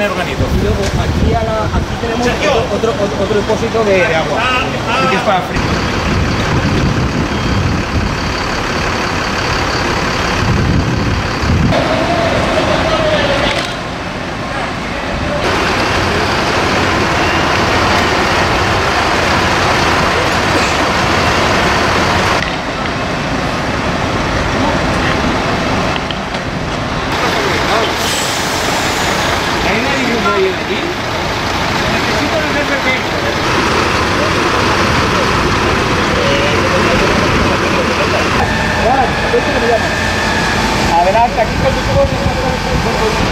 organito. Y luego aquí, a la, aquí tenemos otro, otro, otro depósito de, de agua. Así que es para frío. Adelante, aquí con